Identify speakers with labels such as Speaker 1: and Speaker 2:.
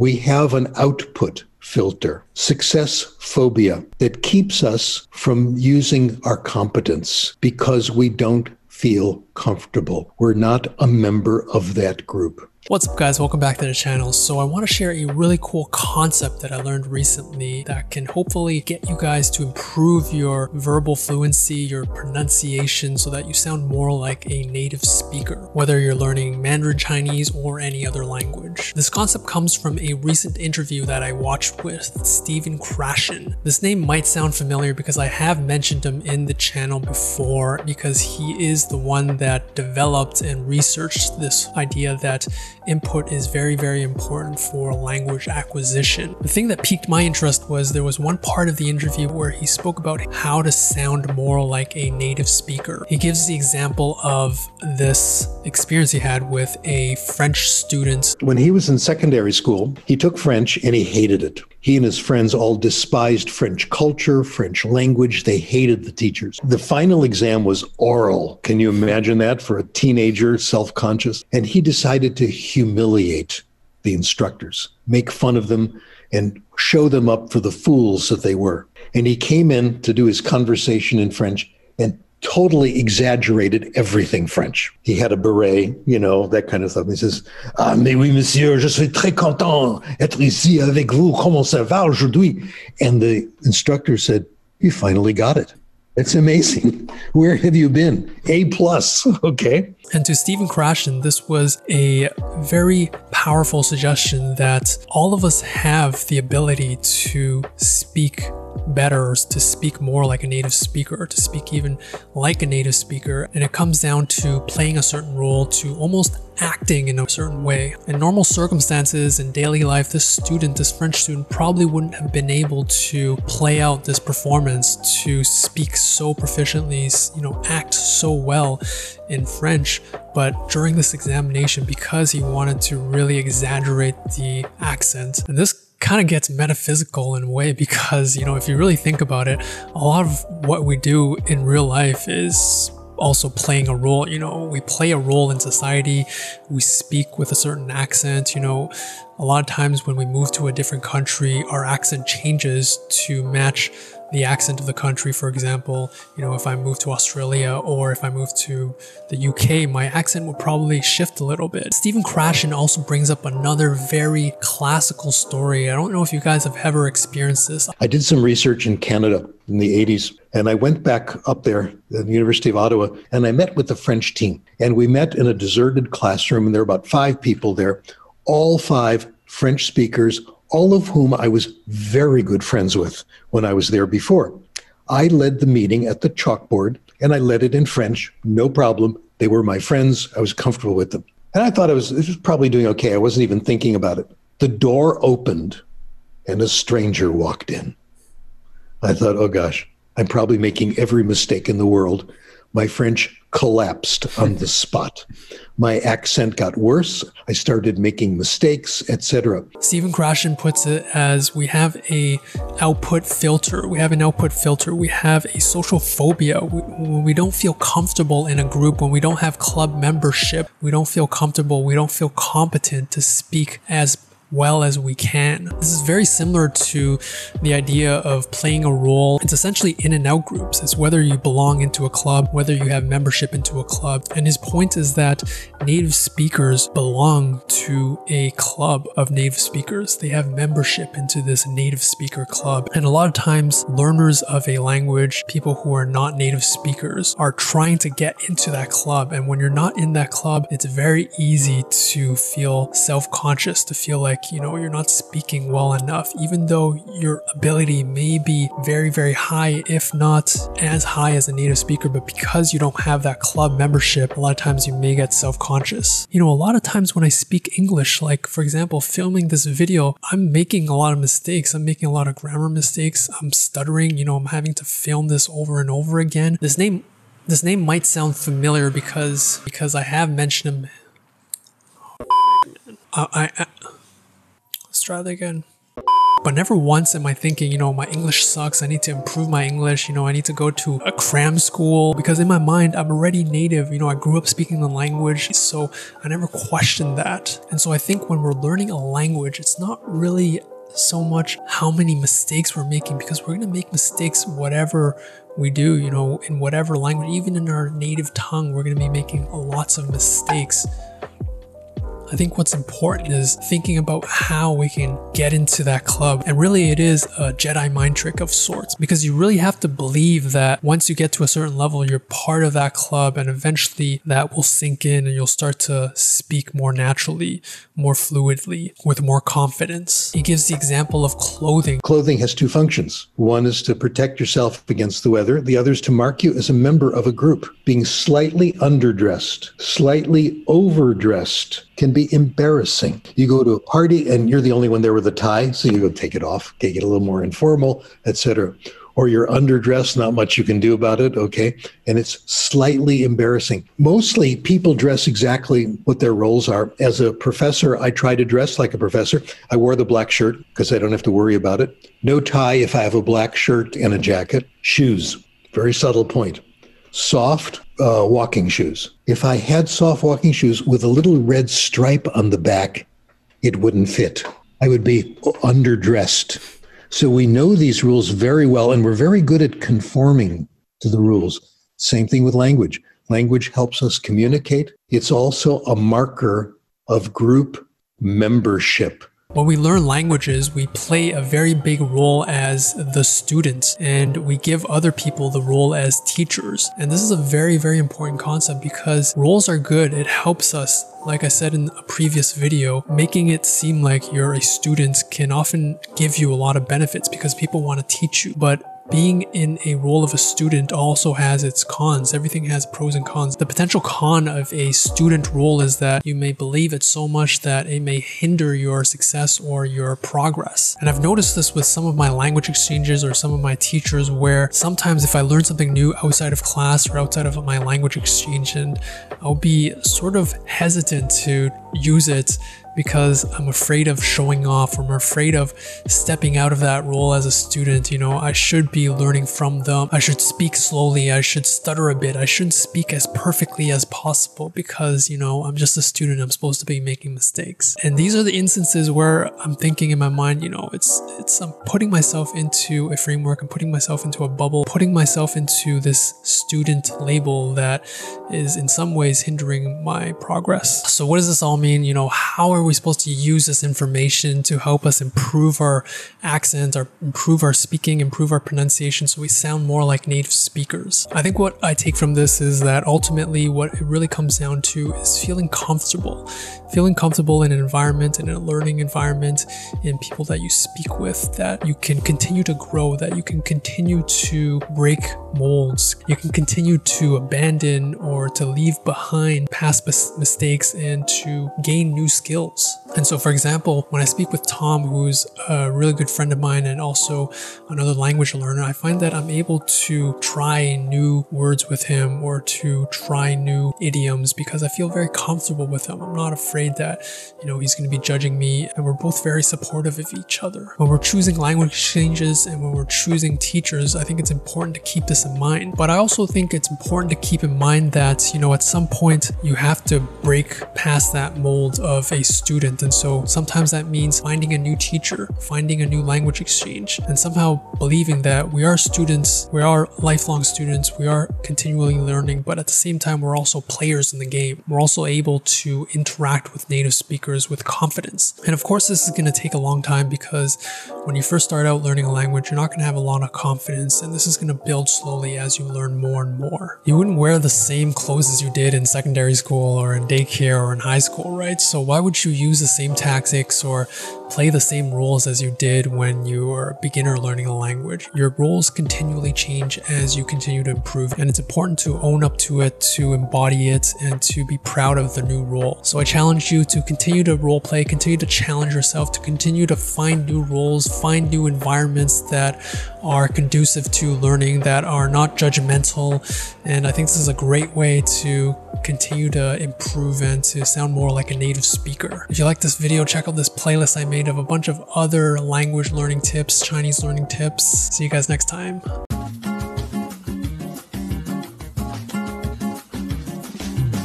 Speaker 1: We have an output filter, social phobia, that keeps us from using our competence because we don't feel comfortable. We're not a member of that group.
Speaker 2: What's up guys, welcome back to the channel. So I want to share a really cool concept that I learned recently that can hopefully get you guys to improve your verbal fluency, your pronunciation so that you sound more like a native speaker, whether you're learning Mandarin Chinese or any other language. This concept comes from a recent interview that I watched with Stephen Krashen. This name might sound familiar because I have mentioned him in the channel before because he is the one that developed and researched this idea that input is very, very important for language acquisition. The thing that piqued my interest was there was one part of the interview where he spoke about how to sound more like a native speaker. He gives the example of this experience he had with a French student.
Speaker 1: When he was in secondary school, he took French and he hated it. He and his friends all despised French culture, French language. They hated the teachers. The final exam was oral. Can you imagine that for a teenager, self conscious? And he decided to humiliate the instructors, make fun of them, and show them up for the fools that they were. And he came in to do his conversation in French and totally exaggerated everything French. He had a beret, you know, that kind of stuff. He says, Ah, mais oui, monsieur, je suis très content d'être ici avec vous. Comment ça va aujourd'hui? And the instructor said, You finally got it. It's amazing. Where have you been? A plus. Okay.
Speaker 2: And to Stephen Krashen, this was a very powerful suggestion that all of us have the ability to speak better, to speak more like a native speaker, to speak even like a native speaker. And it comes down to playing a certain role, to almost acting in a certain way. In normal circumstances in daily life, this student, this French student, probably wouldn't have been able to play out this performance, to speak so proficiently, you know, act so well in French. But during this examination, because he wanted to really exaggerate the accent, and this kind of gets metaphysical in a way because, you know, if you really think about it, a lot of what we do in real life is also playing a role. You know, we play a role in society, we speak with a certain accent. You know, a lot of times when we move to a different country, our accent changes to match the accent of the country. For example, you know, if I move to Australia or if I move to the UK, my accent would probably shift a little bit. Stephen Krashen also brings up another very classical story. I don't know if you guys have ever experienced this.
Speaker 1: I did some research in Canada in the 80s. And I went back up there at the University of Ottawa and I met with the French team. And we met in a deserted classroom, and there were about five people there, all five French speakers, all of whom I was very good friends with when I was there before. I led the meeting at the chalkboard and I led it in French, no problem. They were my friends. I was comfortable with them. And I thought I was, was probably doing okay. I wasn't even thinking about it. The door opened and a stranger walked in. I thought, oh gosh, I'm probably making every mistake in the world. My French collapsed on the spot. My accent got worse. I started making mistakes, etc.
Speaker 2: Stephen Krashen puts it as we have a output filter. We have an output filter. We have a social phobia. We, when we don't feel comfortable in a group, when we don't have club membership, we don't feel comfortable, we don't feel competent to speak as well as we can. This is very similar to the idea of playing a role. It's essentially in and out groups. It's whether you belong into a club, whether you have membership into a club. And his point is that native speakers belong to a club of native speakers. They have membership into this native speaker club. And a lot of times learners of a language, people who are not native speakers are trying to get into that club. And when you're not in that club, it's very easy to feel self-conscious, to feel like like, you know, you're not speaking well enough, even though your ability may be very, very high, if not as high as a native speaker, but because you don't have that club membership, a lot of times you may get self-conscious. You know, a lot of times when I speak English, like for example, filming this video, I'm making a lot of mistakes. I'm making a lot of grammar mistakes. I'm stuttering, you know, I'm having to film this over and over again. This name this name might sound familiar because because I have mentioned him. I, I, Let's try that again. But never once am I thinking, you know, my English sucks. I need to improve my English. You know, I need to go to a cram school because in my mind, I'm already native. You know, I grew up speaking the language. So I never questioned that. And so I think when we're learning a language, it's not really so much how many mistakes we're making because we're going to make mistakes whatever we do, you know, in whatever language, even in our native tongue, we're going to be making lots of mistakes. I think what's important is thinking about how we can get into that club. And really, it is a Jedi mind trick of sorts because you really have to believe that once you get to a certain level, you're part of that club and eventually that will sink in and you'll start to speak more naturally, more fluidly, with more confidence. He gives the example of clothing.
Speaker 1: Clothing has two functions. One is to protect yourself against the weather, the other is to mark you as a member of a group. Being slightly underdressed, slightly overdressed, can be embarrassing. You go to a party and you're the only one there with a tie, so you go take it off, okay, get a little more informal, etc. Or you're underdressed, not much you can do about it, okay? And it's slightly embarrassing. Mostly people dress exactly what their roles are. As a professor, I try to dress like a professor. I wore the black shirt because I don't have to worry about it. No tie if I have a black shirt and a jacket. Shoes, very subtle point soft uh, walking shoes. If I had soft walking shoes with a little red stripe on the back, it wouldn't fit. I would be underdressed. So we know these rules very well, and we're very good at conforming to the rules. Same thing with language. Language helps us communicate. It's also a marker of group membership.
Speaker 2: When we learn languages, we play a very big role as the students and we give other people the role as teachers. And this is a very, very important concept because roles are good. It helps us like I said in a previous video, making it seem like you're a student can often give you a lot of benefits because people want to teach you. But being in a role of a student also has its cons. Everything has pros and cons. The potential con of a student role is that you may believe it so much that it may hinder your success or your progress. And I've noticed this with some of my language exchanges or some of my teachers where sometimes if I learn something new outside of class or outside of my language exchange and I'll be sort of hesitant to use it because I'm afraid of showing off or I'm afraid of stepping out of that role as a student. You know, I should be learning from them. I should speak slowly. I should stutter a bit. I shouldn't speak as perfectly as possible because, you know, I'm just a student. I'm supposed to be making mistakes. And these are the instances where I'm thinking in my mind, you know, it's, it's, I'm putting myself into a framework. I'm putting myself into a bubble, putting myself into this student label that is in some ways hindering my progress. So what does this all mean? You know, how are we supposed to use this information to help us improve our accents, or improve our speaking, improve our pronunciation so we sound more like native speakers? I think what I take from this is that ultimately what it really comes down to is feeling comfortable. Feeling comfortable in an environment, in a learning environment, in people that you speak with, that you can continue to grow, that you can continue to break molds, you can continue to abandon or to leave behind past mistakes and to gain new skills skills. And so, for example, when I speak with Tom, who's a really good friend of mine and also another language learner, I find that I'm able to try new words with him or to try new idioms because I feel very comfortable with him. I'm not afraid that, you know, he's going to be judging me and we're both very supportive of each other. When we're choosing language exchanges and when we're choosing teachers, I think it's important to keep this in mind. But I also think it's important to keep in mind that, you know, at some point you have to break past that mold of a student. And so sometimes that means finding a new teacher, finding a new language exchange, and somehow believing that we are students, we are lifelong students, we are continually learning, but at the same time, we're also players in the game. We're also able to interact with native speakers with confidence. And of course, this is going to take a long time because when you first start out learning a language, you're not going to have a lot of confidence, and this is going to build slowly as you learn more and more. You wouldn't wear the same clothes as you did in secondary school or in daycare or in high school, right? So why would you use the same tactics or play the same roles as you did when you were a beginner learning a language. Your roles continually change as you continue to improve, and it's important to own up to it, to embody it, and to be proud of the new role. So I challenge you to continue to role play, continue to challenge yourself, to continue to find new roles, find new environments that are conducive to learning, that are not judgmental. And I think this is a great way to continue to improve and to sound more like a native speaker. If you like this video, check out this playlist I made of a bunch of other language learning tips, Chinese learning tips. See you guys next time.